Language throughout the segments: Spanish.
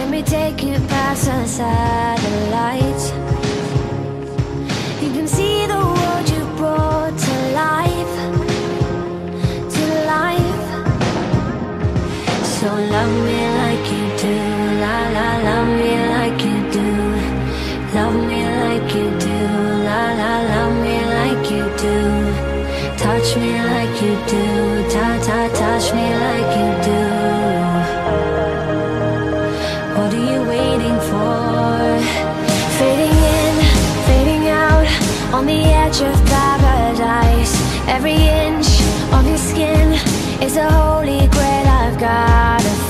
Let me take you past the satellites. You can see the world you brought to life, to life. So love me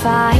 fire.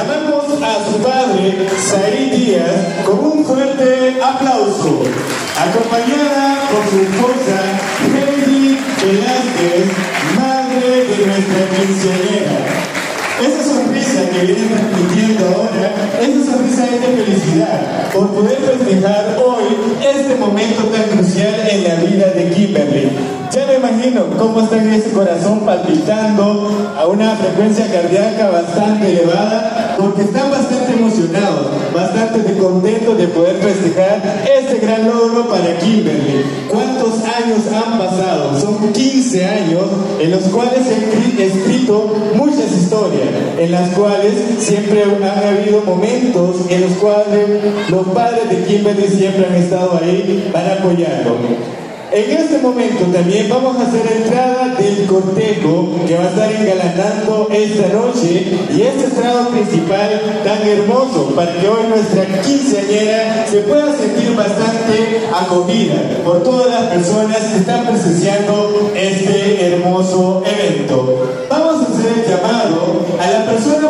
Llamamos a su padre, Said Díaz, con un fuerte aplauso. Acompañada por su esposa, Heidi Velázquez, madre de nuestra quinceañera. Esa sonrisa que vienen transmitiendo ahora, esa sonrisa es de felicidad por poder festejar hoy este momento tan crucial en la vida de Kimberly. Ya me imagino cómo está ese corazón palpitando a una frecuencia cardíaca bastante elevada, porque están bastante emocionados, bastante contentos de poder festejar este gran logro para Kimberly. ¿Cuántos años han pasado? Son 15 años en los cuales he escrito muchas historias, en las cuales siempre han habido momentos en los cuales los padres de Kimberly siempre han estado ahí para apoyarlo. En este momento también vamos a hacer entrada del cortejo que va a estar engalanando esta noche y este estrado principal tan hermoso para que hoy nuestra quinceañera se pueda sentir bastante acogida por todas las personas que están presenciando este hermoso evento. Vamos a hacer el llamado a la persona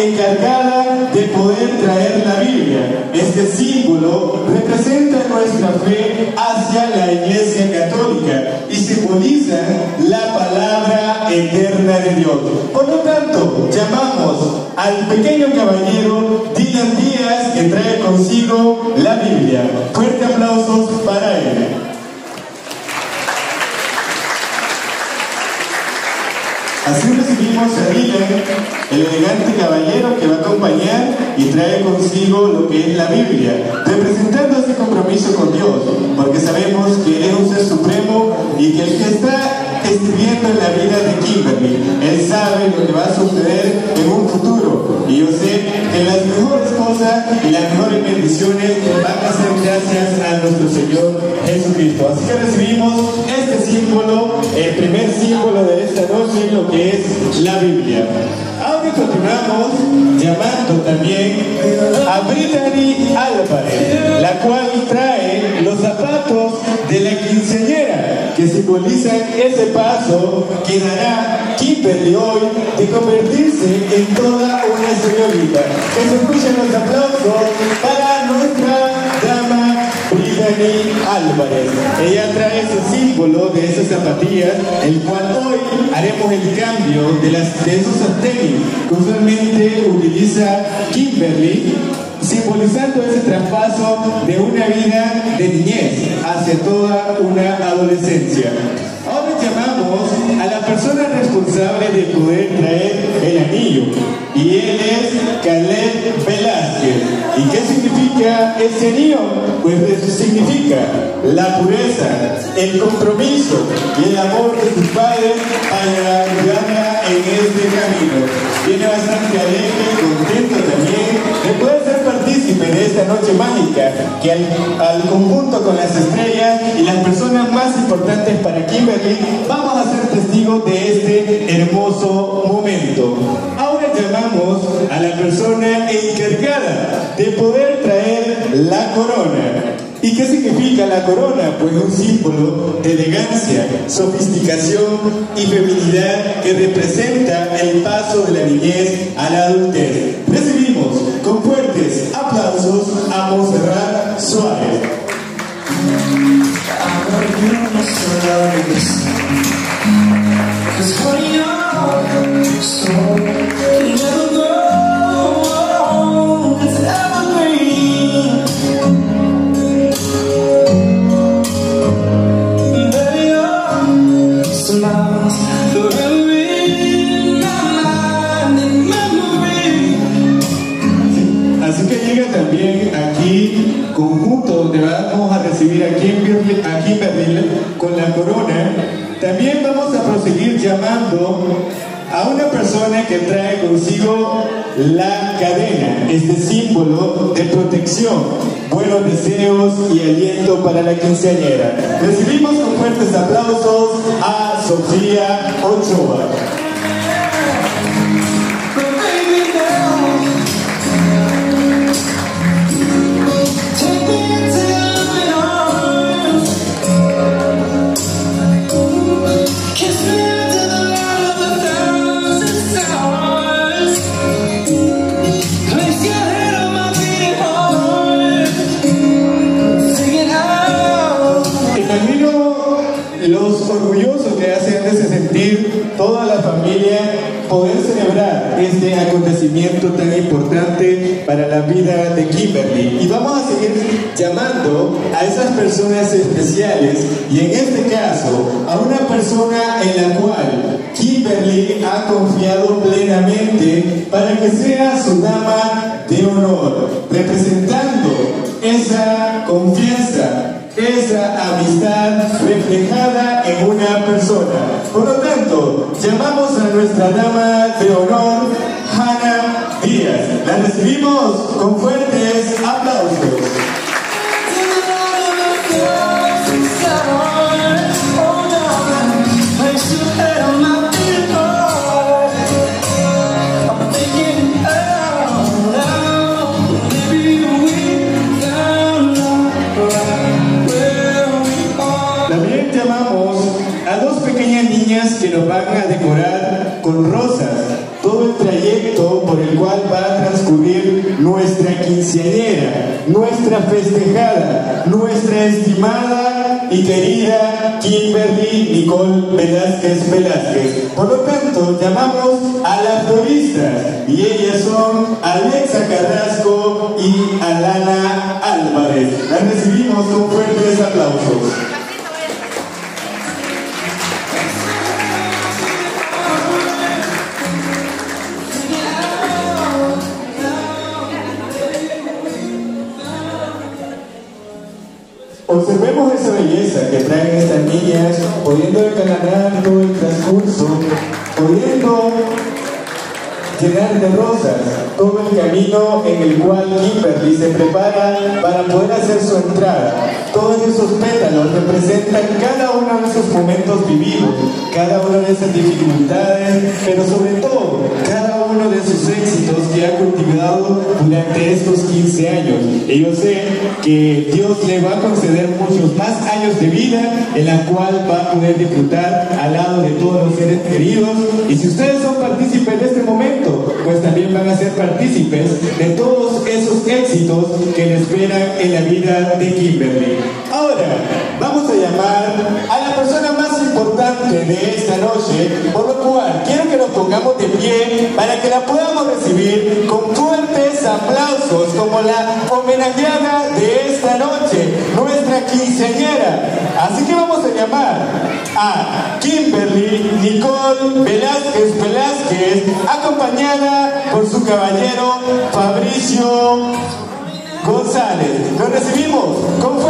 encargada de poder traer la Biblia. Este símbolo representa nuestra fe hacia la Iglesia Católica y simboliza la palabra eterna de Dios. Por lo tanto, llamamos al pequeño caballero Dylan Díaz que trae consigo la Biblia. Fuerte aplausos para él. Así recibimos a Dylan, el elegante caballero que va a acompañar y trae consigo lo que es la Biblia, representando este compromiso con Dios, porque sabemos que es un ser supremo y que el que está escribiendo en la vida de Kimberly, él sabe lo que va a suceder en un futuro. Y yo sé que las mejores cosas y las mejores bendiciones van a ser gracias a nuestro Señor Jesucristo. Así que recibimos este símbolo, primer símbolo de esta noche, lo que es la Biblia. Ahora continuamos llamando también a Brittany Álvarez, la cual trae los zapatos de la quinceañera que simbolizan ese paso que dará Kimberly hoy de convertirse en toda una señorita. Que se escuchen los aplausos para Ella trae ese símbolo de esas zapatillas, el cual hoy haremos el cambio de, las, de esos tenis que usualmente utiliza Kimberly simbolizando ese traspaso de una vida de niñez hacia toda una adolescencia. A la persona responsable de poder traer el anillo y él es Caleb Velázquez. ¿Y qué significa ese anillo? Pues eso significa la pureza, el compromiso y el amor de sus padres para ayudarla en este camino. Viene bastante alegre, contento también de poder ser partícipe de esta noche mágica que al, al conjunto con las estrellas y las personas más importantes para Kimberly vamos a ser testigos de este hermoso momento. Ahora llamamos a la persona encargada de poder traer la corona. ¿Y qué significa la corona? Pues un símbolo de elegancia, sofisticación y feminidad que representa el paso de la niñez a la adultez. Suárez. Cause when you're so you never corona. También vamos a proseguir llamando a una persona que trae consigo la cadena, este símbolo de protección, buenos deseos y aliento para la quinceañera. Recibimos con fuertes aplausos a Sofía Ochoa. Los orgullosos que hacen de sentir toda la familia poder celebrar este acontecimiento tan importante para la vida de Kimberly. Y vamos a seguir llamando a esas personas especiales y en este caso a una persona en la cual Kimberly ha confiado plenamente para que sea su dama de honor, representando esa confianza esa amistad reflejada en una persona. Por lo tanto, llamamos a nuestra dama de honor, Hannah Díaz. La recibimos con fuertes aplausos. Que nos van a decorar con rosas todo el trayecto por el cual va a transcurrir nuestra quinceañera, nuestra festejada, nuestra estimada y querida Kimberly Nicole Velázquez Velázquez. Por lo tanto, llamamos a las floristas y ellas son Alexa Carrasco y Alana Álvarez. Las recibimos con fuertes aplausos. Observemos esa belleza que traen estas niñas, pudiendo engalanar todo el transcurso, pudiendo llenar de rosas todo el camino en el cual Kimberly se prepara para poder hacer su entrada. Todos esos pétalos representan cada uno de esos momentos vividos, cada una de esas dificultades, pero sobre todo cada uno de esos éxitos que ha cultivado durante estos 15 años. Y yo sé que Dios le va a conceder muchos más años de vida en la cual va a poder disfrutar al lado de todos los seres queridos. Y si ustedes son partícipes de este momento, pues también van a ser partícipes de todos esos éxitos que le esperan en la vida de Kimberly. Ahora, llamar a la persona más de esta noche, por lo cual quiero que nos pongamos de pie para que la podamos recibir con fuertes aplausos como la homenajeada de esta noche, nuestra quinceañera. Así que vamos a llamar a Kimberly Nicole Velázquez Velázquez, acompañada por su caballero Fabricio González. Lo recibimos con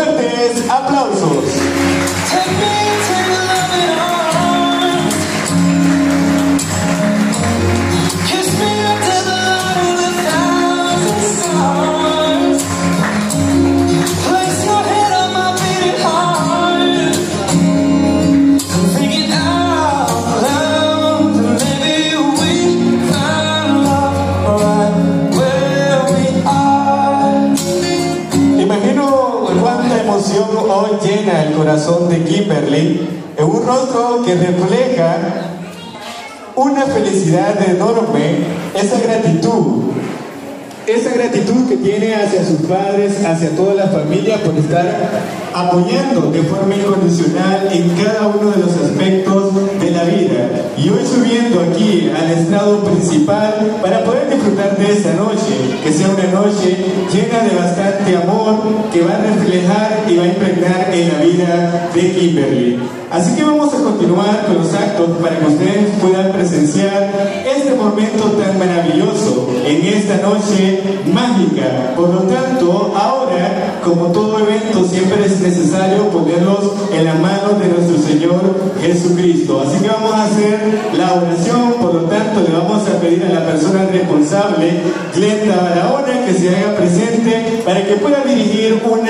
tiene hacia sus padres, hacia toda la familia por estar apoyando de forma incondicional en cada uno de los aspectos de la vida. Y hoy subiendo aquí al estrado principal para poder disfrutar de esta noche, que sea una noche llena de bastante amor que va a reflejar y va a impregnar en la vida de Kimberly. Así que vamos a continuar con los actos para que ustedes puedan presenciar este momento tan maravilloso en esta noche mágica. Por lo tanto, ahora, como todo evento, siempre es necesario ponerlos en las manos de nuestro Señor Jesucristo. Así que vamos a hacer la oración, por lo tanto, le vamos a pedir a la persona responsable, Glenda Barahona, que se haga presente para que pueda dirigir una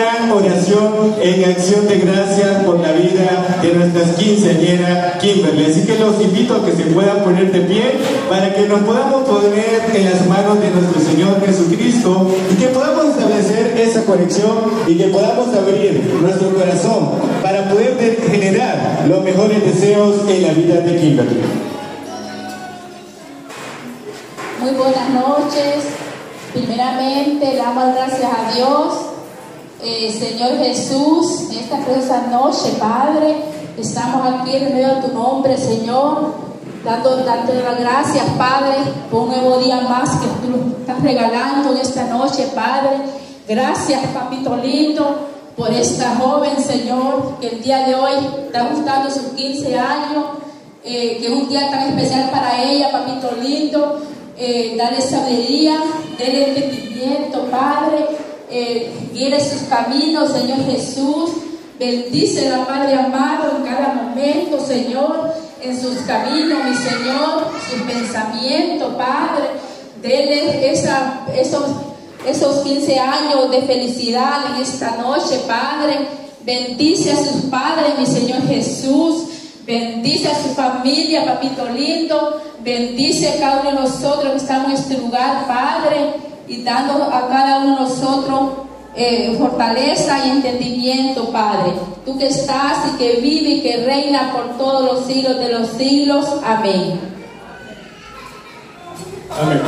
en acción de gracias por la vida de nuestras quinceañeras Kimberly. Así que los invito a que se puedan poner de pie para que nos podamos poner en las manos de nuestro Señor Jesucristo y que podamos establecer esa conexión y que podamos abrir nuestro corazón para poder de- generar los mejores deseos en la vida de Kimberly. Muy buenas noches. Primeramente, damos gracias a Dios, eh, Señor Jesús, en esta preciosa noche, Padre. Estamos aquí en medio de tu nombre, Señor, dando, dando las gracias, Padre, por un nuevo día más que tú nos estás regalando en esta noche, Padre. Gracias, Papito lindo, por esta joven, Señor, que el día de hoy está buscando sus 15 años eh, que es un día tan especial para ella, papito lindo. Eh, dale sabiduría, dale entendimiento, Padre. Eh, guíe sus caminos, Señor Jesús. Bendice la Padre amado en cada momento, Señor, en sus caminos, mi Señor, sus pensamientos, Padre. Dele esos, esos 15 años de felicidad en esta noche, Padre. Bendice a sus padres, mi Señor Jesús. Bendice a su familia, papito lindo. Bendice a cada uno de nosotros que estamos en este lugar, Padre. Y dando a cada uno de nosotros eh, fortaleza y entendimiento, Padre. Tú que estás y que vive y que reina por todos los siglos de los siglos. Amén. Amén.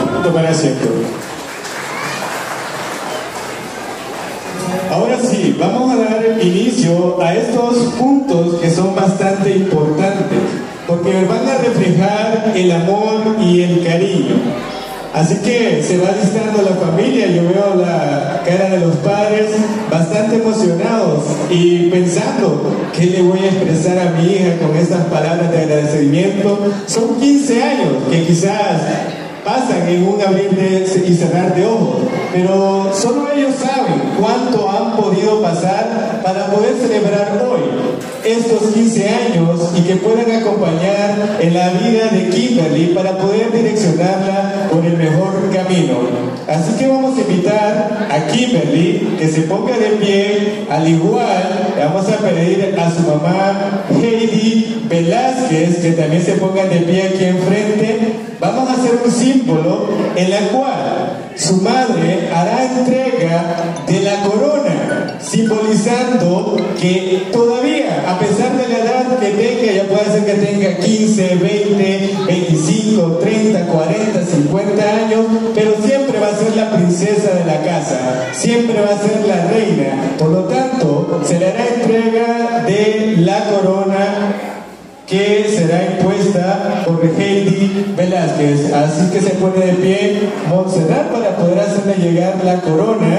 Ahora sí, vamos a dar inicio a estos puntos que son bastante importantes, porque van a reflejar el amor y el cariño. Así que se va listando la familia, yo veo la cara de los padres bastante emocionados y pensando qué le voy a expresar a mi hija con estas palabras de agradecimiento. Son 15 años que quizás pasan en un abrir y cerrar de ojos, pero solo ellos saben cuánto han podido pasar para poder celebrar hoy estos 15 años y que puedan acompañar en la vida de Kimberly para poder direccionarla por el mejor camino. Así que vamos a invitar a Kimberly que se ponga de pie, al igual vamos a pedir a su mamá Heidi Velázquez que también se ponga de pie aquí enfrente. Vamos a hacer un símbolo en la cual su madre hará entrega de la corona, simbolizando que todavía, a pesar de la edad que tenga, ya puede ser que tenga 15, 20, 25, 30, 40, 50 años, pero siempre va a ser la princesa de la casa, siempre va a ser la reina. Por lo tanto, se le hará entrega de la corona que será impuesta por Heidi Velázquez. Así que se pone de pie Montserrat para poder hacerle llegar la corona.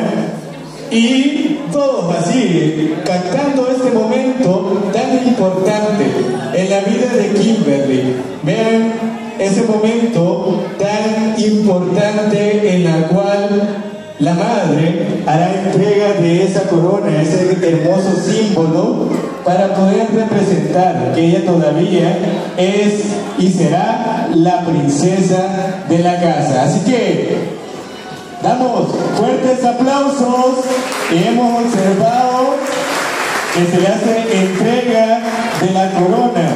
Y todos así, captando este momento tan importante en la vida de Kimberly. Vean ese momento tan importante en la cual la madre hará entrega de esa corona, ese hermoso símbolo, para poder representar que ella todavía es y será la princesa de la casa. Así que damos fuertes aplausos y hemos observado que se le hace entrega de la corona.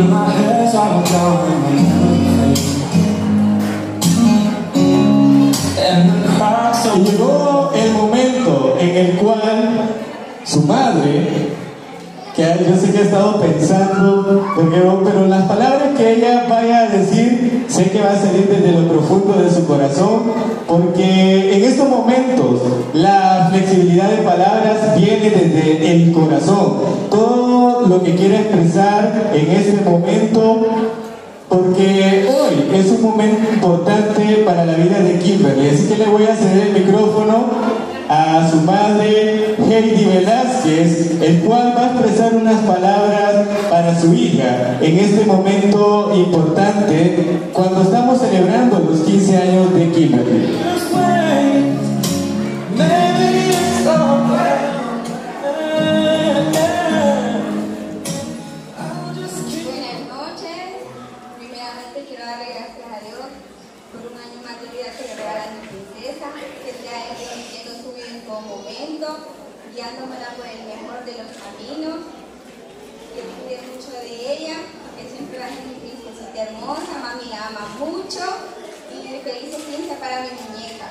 When llegó el momento en el cual su madre, que yo sé que ha estado pensando, porque, pero las palabras que ella vaya a decir, sé que va a salir desde lo profundo de su corazón, porque en estos momentos la flexibilidad de palabras viene desde el corazón. Todo lo que quiere expresar en este momento porque hoy es un momento importante para la vida de Kimberly, así que le voy a ceder el micrófono a su madre Heidi Velázquez, el cual va a expresar unas palabras para su hija en este momento importante cuando estamos celebrando los 15 años de Kimberly. Guiándomela por el mejor de los caminos, que cuide mucho de ella, que siempre va a ser mi princesita hermosa, mami la ama mucho y felices 15 para mi muñeca.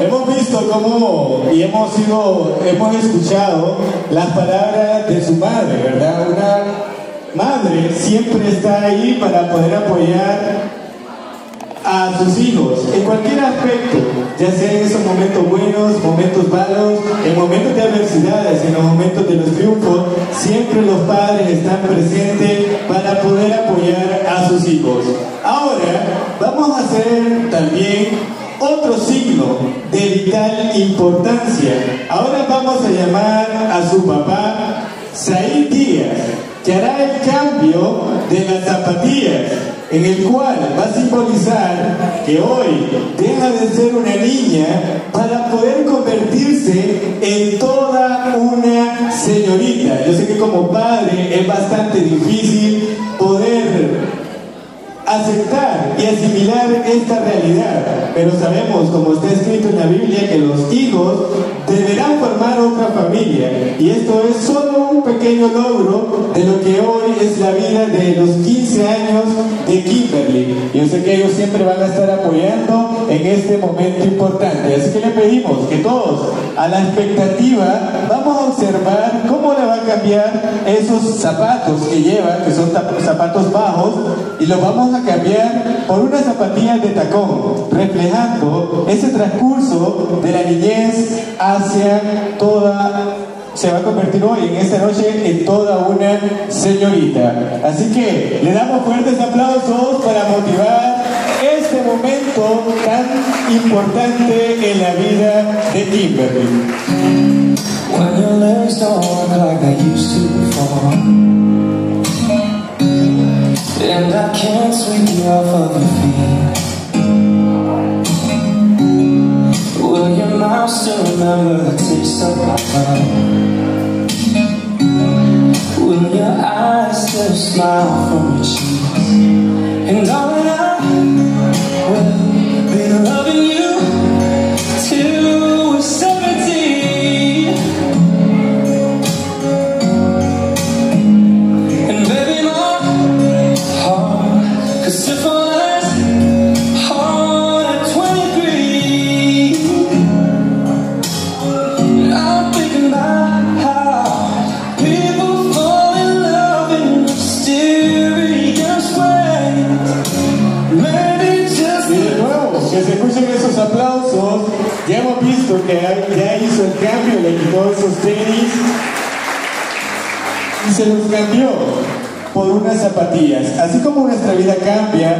Hemos visto cómo y hemos sido, hemos escuchado las palabras de su madre, ¿verdad? Una madre siempre está ahí para poder apoyar a sus hijos en cualquier aspecto, ya sea en esos momentos buenos, momentos malos, en momentos de adversidades, en los momentos de los triunfos, siempre los padres están presentes para poder apoyar a sus hijos. Ahora vamos a hacer también otro signo de vital importancia. Ahora vamos a llamar a su papá Said Díaz, que hará el cambio de las zapatillas, en el cual va a simbolizar que hoy deja de ser una niña para poder convertirse en toda una señorita. Yo sé que como padre es bastante difícil poder aceptar y asimilar esta realidad, pero sabemos, como está escrito en la Biblia, que los hijos deberán formar otra familia, y esto es solo un pequeño logro de lo que hoy es la vida de los 15 años de Kimberly. Yo sé que ellos siempre van a estar apoyando en este momento importante, así que le pedimos que todos, a la expectativa, vamos a observar cómo le va a cambiar esos zapatos que lleva, que son zap- zapatos bajos, y los vamos a cambiar por unas zapatillas de tacón, reflejando ese transcurso de la niñez hacia toda, se va a convertir hoy en esta noche en toda una señorita. Así que le damos fuertes aplausos para motivar este momento tan importante en la vida de Kimberly. When your legs don't work like they used to before And I can't sweep you off of your feet Will your mouth still remember the taste of my love? Still smile from your cheeks? And darling, se los cambió por unas zapatillas. Así como nuestra vida cambia,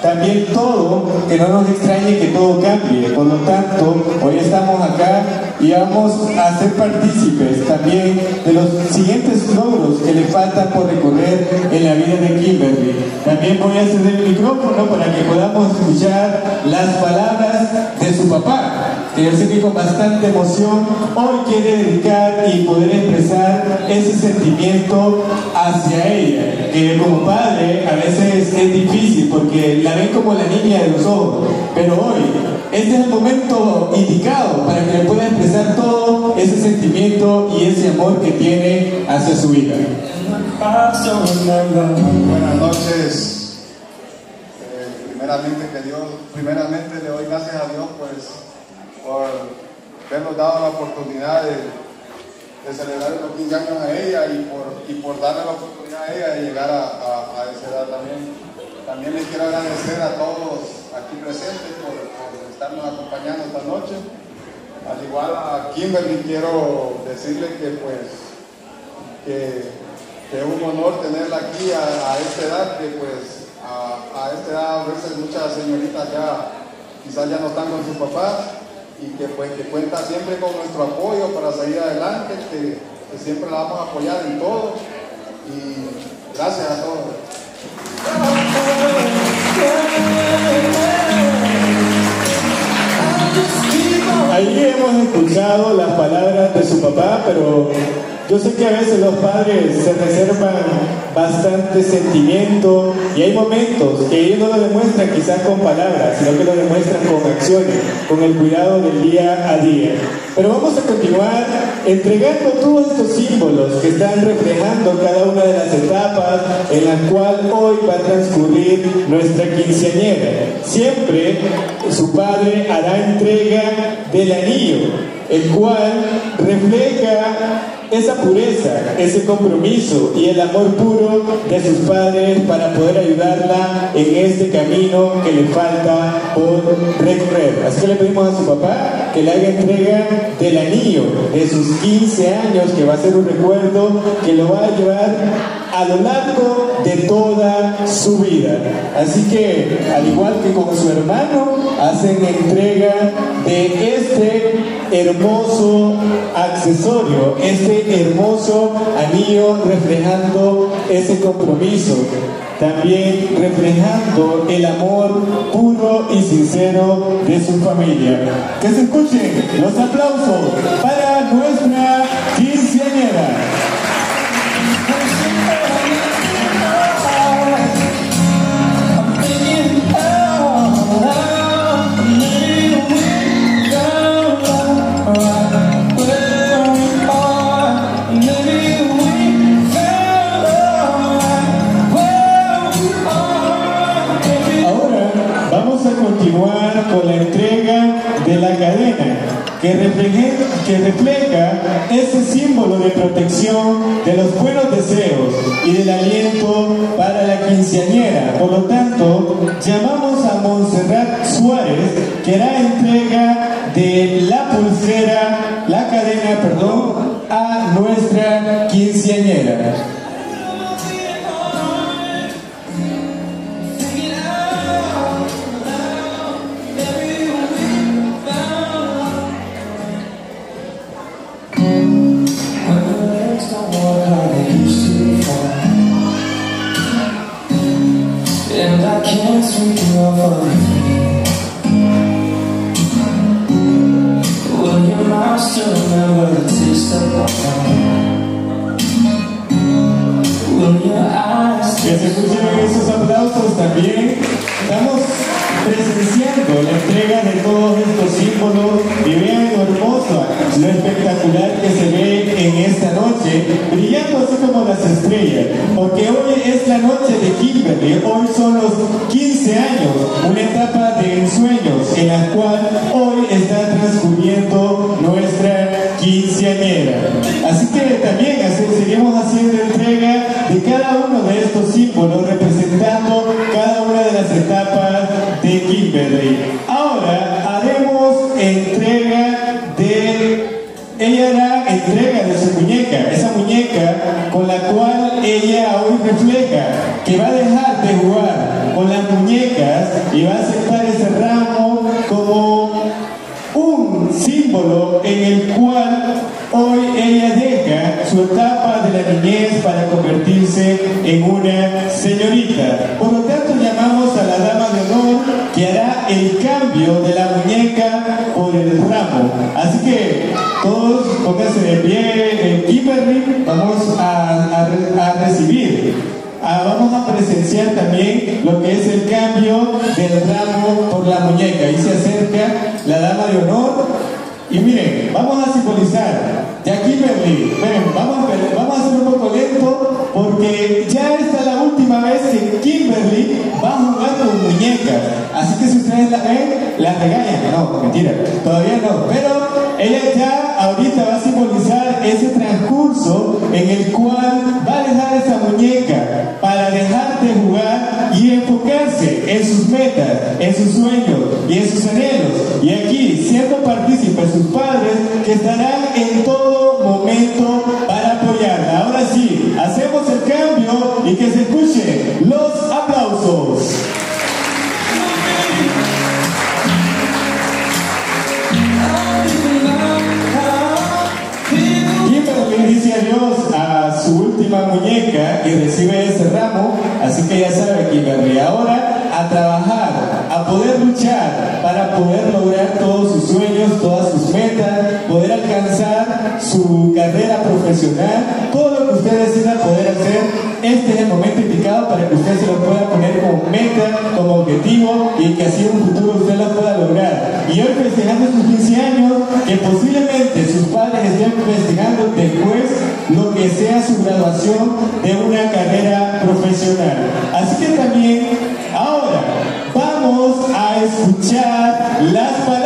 también todo, que no nos extrañe que todo cambie. Por lo tanto, hoy estamos acá y vamos a ser partícipes también de los siguientes logros que le faltan por recorrer en la vida de Kimberly. También voy a ceder el micrófono para que podamos escuchar las palabras de su papá, que con bastante emoción hoy quiere dedicar y poder expresar ese sentimiento hacia ella, que como padre a veces es difícil porque la ven como la niña de los ojos, pero hoy este es el momento indicado para que le pueda expresar todo ese sentimiento y ese amor que tiene hacia su hija. Buenas noches. Eh, primeramente que Dios, primeramente le doy gracias a Dios pues por habernos dado la oportunidad de, celebrar los 15 años a ella y por, y por darle la oportunidad a ella de llegar a, a- a esa edad también. También les quiero agradecer a todos aquí presentes por, por estarnos acompañando esta noche. Al igual a Kimberly quiero decirle que pues que, que es un honor tenerla aquí a, a esta edad, que pues a, a esta edad a veces muchas señoritas ya quizás ya no están con sus papás y que pues que cuenta siempre con nuestro apoyo para salir adelante, que, siempre la vamos a apoyar en todo y gracias a todos. Ahí hemos escuchado las palabras de su papá, pero yo sé que a veces los padres se reservan bastante sentimiento y hay momentos que ellos no lo demuestran quizás con palabras, sino que lo demuestran con acciones, con el cuidado del día a día. Pero vamos a continuar entregando todos estos símbolos que están reflejando cada una de las etapas en la cual hoy va a transcurrir nuestra quinceañera. Siempre su padre hará entrega del anillo, el cual refleja esa pureza, ese compromiso y el amor puro de sus padres para poder ayudarla en este camino que le falta por recorrer. Así que le pedimos a su papá que le haga entrega del anillo de sus 15 años, que va a ser un recuerdo que lo va a llevar a lo largo de toda su vida. Así que, al igual que con su hermano, hacen entrega de este hermoso accesorio, este hermoso anillo reflejando ese compromiso, también reflejando el amor puro y sincero de su familia. Que se escuchen los aplausos para nuestra que refleja, ese símbolo de protección de los buenos deseos y del aliento para la quinceañera. Por lo tanto, llamamos a Montserrat Suárez que hará entrega de la cual ella hoy refleja que va a dejar de jugar con las muñecas y va a aceptar ese ramo como un símbolo en el cual hoy ella deja su etapa de la niñez para convertirse en una señorita. Por lo tanto, llamamos a la dama de honor que hará el cambio de la muñeca por el ramo. Así que todos pónganse de pie. Eh, Kimberly, vamos a, a a recibir Ah, vamos a presenciar también lo que es el cambio del ramo por la muñeca. Ahí se acerca la dama de honor. Y miren, vamos a simbolizar. Ya Kimberly, ven, vamos a, vamos a hacer un poco lento porque ya esta es la última vez que Kimberly va a jugar con muñecas. Así que si ustedes la ven, la regañan. No, mentira, todavía no. Pero ella ya ahorita va a simbolizar ese transcurso en el cual va a dejar esa muñeca para dejar de jugar y enfocarse en sus metas, en sus sueños y en sus anhelos. Y aquí, siendo partícipes sus padres que estarán en todo momento para apoyarla. Ahora sí, hacemos el cambio y que se escuchen los aplausos. Kimberly dice adiós a su última muñeca y recibe ese ramo, así que ya sabe Kimberly, ahora a trabajar, a poder luchar para poder lograr todos sus sueños, todas sus metas, poder alcanzar su carrera profesional, todo lo que usted decida poder hacer, este es el momento indicado para que usted se lo pueda poner como meta, como objetivo y que así en un futuro usted lo pueda lograr. Y hoy festejando sus 15 años, que posiblemente sus padres estén festejando después lo que sea su graduación de una carrera profesional. Así que también ahora vamos a escuchar las palabras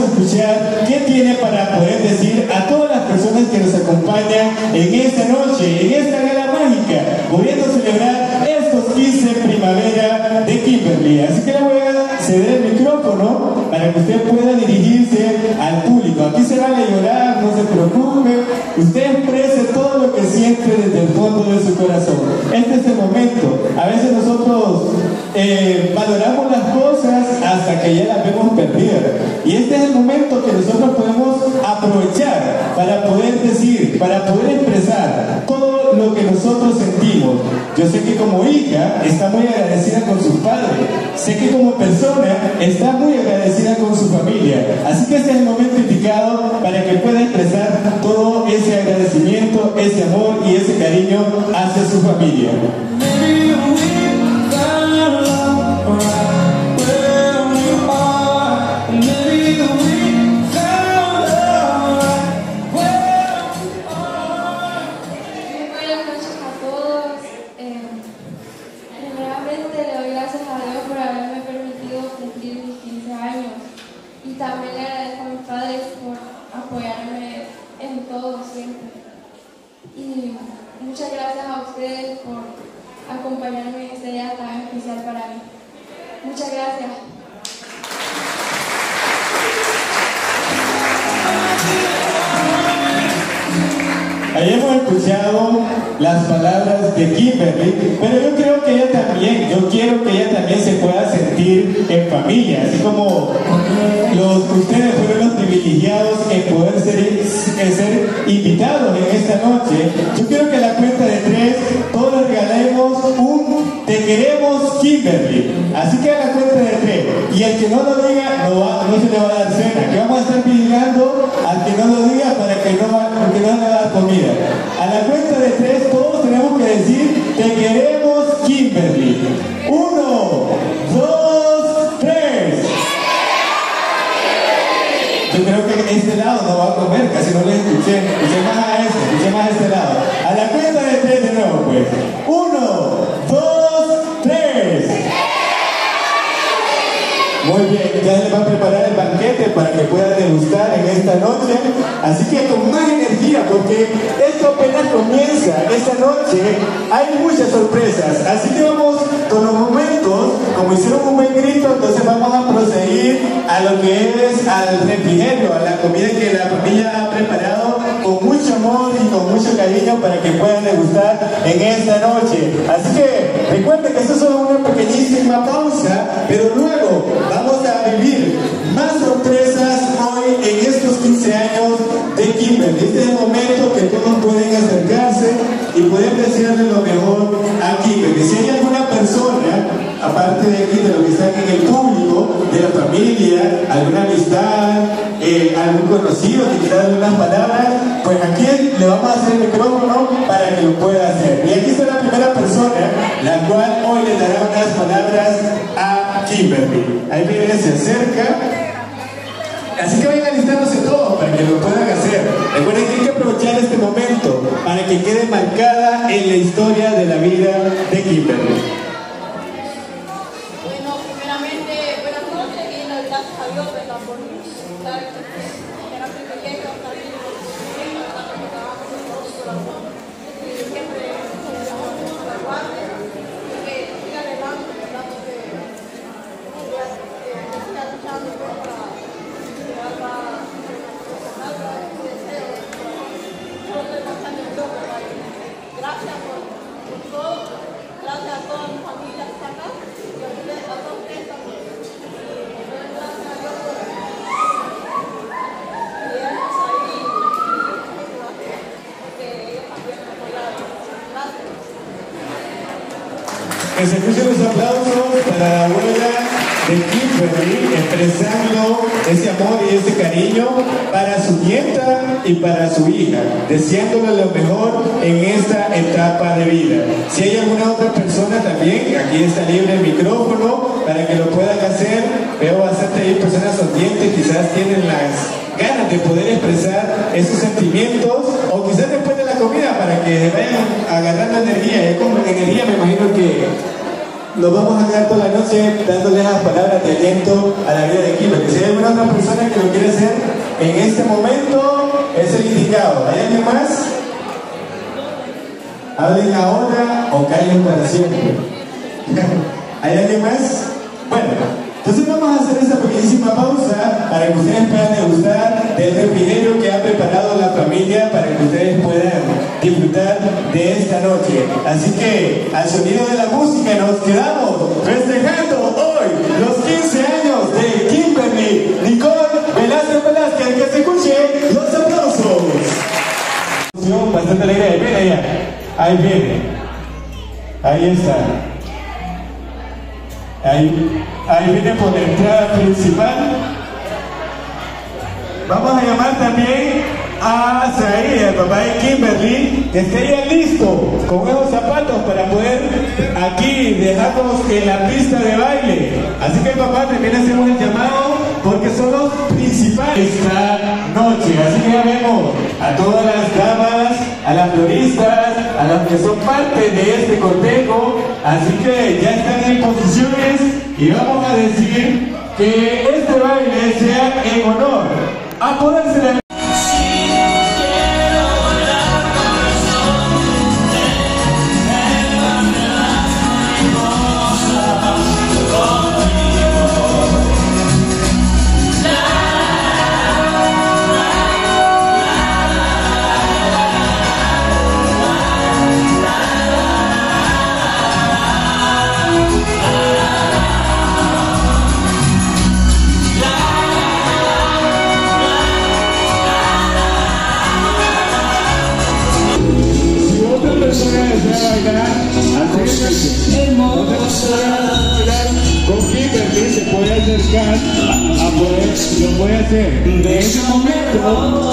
a escuchar qué tiene para poder decir a todas las personas que nos acompañan en esta noche, en esta gala mágica, pudiendo celebrar estos 15 primavera de Kimberly. Así que le voy a ceder el micrófono para que usted pueda dirigirse al público. Aquí se vale llorar, no se preocupe. Usted exprese todo lo que siente desde el fondo de su corazón. Este es el momento. A veces nosotros eh, valoramos las cosas hasta que ya las vemos perdidas. Y este es el momento que nosotros podemos aprovechar para poder decir, para poder expresar todo lo que nosotros sentimos. Yo sé que como hija está muy agradecida con sus padres. Sé que como persona está muy agradecida con su familia. Así que este es el momento indicado para que pueda expresar todo ese agradecimiento, ese amor y ese cariño hacia su familia. Comer, casi no le escuché. Escuché más a este, escuché más a este lado. A la cuenta de tres de nuevo, pues. Uno, dos, tres. Muy bien, ya les va a preparar el banquete para que puedan degustar en esta noche. Así que con más energía, porque esto apenas comienza. Esta noche hay muchas sorpresas. Así que vamos con los momentos, como hicieron un buen grito, entonces vamos a proseguir a lo que es al refrigerio, a la comida que la familia ha preparado con mucho amor y con mucho cariño para que puedan degustar en esta noche. Así que recuerden que esto es solo una pequeñísima pausa, pero luego vamos a vivir más sorpresas hoy en estos 15 años de Kimberly. Este es el momento que todos pueden acercarse y pueden desearle lo mejor a Kimberly. Si hay alguna persona, aparte de aquí, de los que están en el público, de la familia, alguna amistad, eh, algún conocido que quiera dar unas palabras, pues aquí le vamos a hacer el micrófono para que lo pueda hacer. Y aquí está la primera persona, la cual hoy le dará unas palabras a Kimberly. Ahí viene, se acerca. Así que vayan alistándose todos para que lo puedan hacer. Recuerden que hay que aprovechar este momento para que quede marcada en la historia de la vida de Kimberly. Primeramente, buenas noches y doy gracias a Dios ¿verdad? por estar. Era privilegio estar aquí con. Porque trabajo con todo su corazón. Siempre que nos aguante y que siga adelante, ¿verdad? Porque eh, está luchando pues, para llegar a mi deseo. Estoy bastante en Dios, Gracias por todo. Gracias a toda mi familia que está acá y a ustedes, a todos ustedes también. Y le doy gracias a Dios por guiarnos ahí porque ellos también me apoyaron. Gracias. Que se escuchen los aplausos para la abuela de Kimberly, expresando ese amor y ese cariño para su nieta y para su hija, deseándole lo mejor en esta etapa de vida. Si hay alguna otra persona también, aquí está libre el micrófono para que lo puedan hacer. Veo bastante ahí personas sonrientes, quizás tienen las ganas de poder expresar esos sentimientos o quizás de comida para que vayan agarrando energía. Ya energía me imagino que nos vamos a quedar toda la noche dándoles las palabras de aliento a la vida de Kimberly. Si hay alguna otra persona que lo quiere hacer en este momento, es el indicado. ¿Hay alguien más? Hablen ahora o callen para siempre. ¿Hay alguien más? Así que al sonido de la música nos quedamos festejando hoy los 15 años de Kimberly Nicole Velázquez Velázquez. Que se escuche los aplausos. Bastante alegre. Viene ella. Ahí viene. Ahí está. Ahí, ahí viene por la entrada principal. Vamos a llamar también a Saí, el papá de Kimberly, que esté ya listo con esos para poder aquí dejarnos en la pista de baile. Así que papá, también hacemos el llamado porque son los principales esta noche. Así que ya vemos a todas las damas, a las floristas, a las que son parte de este cortejo. Así que ya están en posiciones y vamos a decir que este baile sea en honor a poder momento,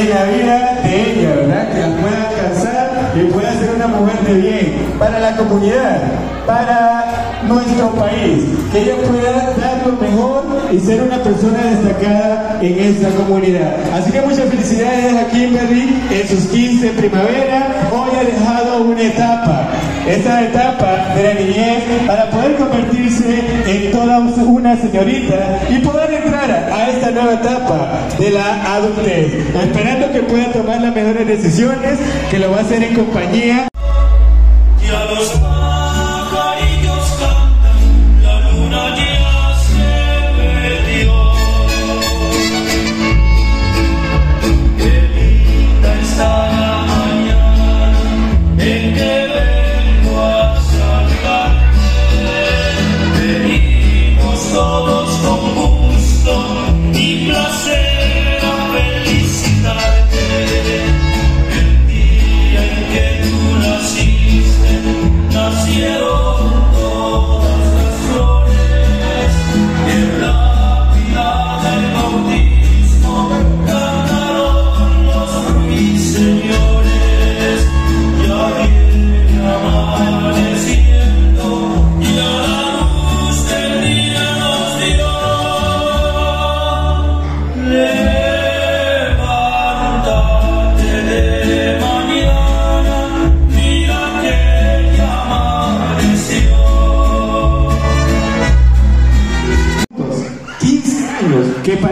en la vida de ella, ¿verdad? Que la pueda alcanzar y pueda ser una mujer de bien para la comunidad, para nuestro país. Que ella pueda dar lo mejor y ser una persona destacada en esta comunidad. Así que muchas felicidades a Kimberly en sus 15 primavera. Hoy ha dejado una etapa esa etapa de la niñez para poder convertirse en toda una señorita y poder entrar a nueva etapa de la adultez, esperando que pueda tomar las mejores decisiones, que lo va a hacer en compañía. Y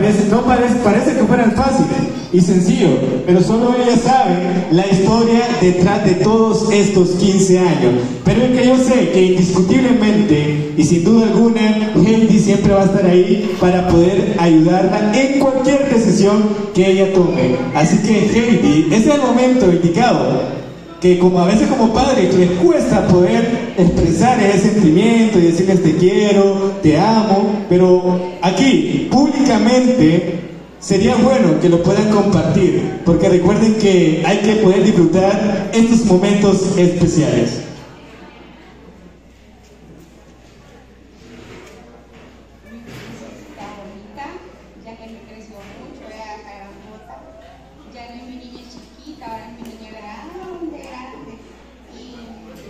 parece, no parece, que fueran fáciles y sencillo, pero solo ella sabe la historia detrás de todos estos 15 años. Pero es que yo sé que indiscutiblemente y sin duda alguna, Heidi siempre va a estar ahí para poder ayudarla en cualquier decisión que ella tome. Así que Heidi, es el momento indicado que como a veces como padre les cuesta poder expresar ese sentimiento y decirles te quiero, te amo, pero aquí públicamente sería bueno que lo puedan compartir, porque recuerden que hay que poder disfrutar estos momentos especiales. mi princesita bonita, ya que me creció mucho, era la grandota. Ya no es mi niña chiquita, ahora es mi niña grande, grande. Y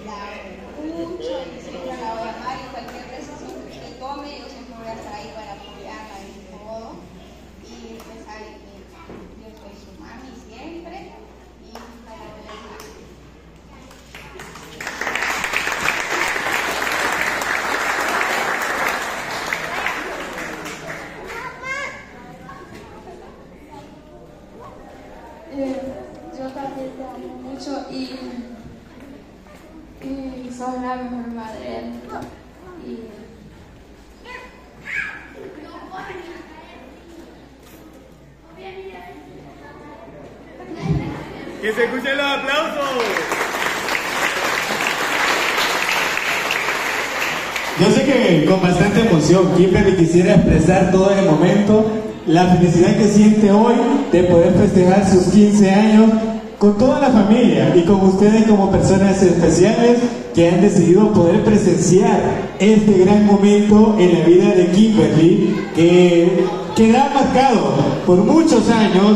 la amo mucho y siempre la voy a amar y cualquier decisión que usted tome, yo siempre voy a estar ahí para apoyarla en todo. Y usted sabe que yo soy su mami siempre y para la voy a amar. Eh, yo también te amo mucho y, y sos la mejor madre del mundo. Y Que se escuchen los aplausos. Yo sé que con bastante emoción Kimberly quisiera expresar todo el momento, la felicidad que siente hoy de poder festejar sus 15 años con toda la familia y con ustedes como personas especiales que han decidido poder presenciar este gran momento en la vida de Kimberly que quedará marcado por muchos años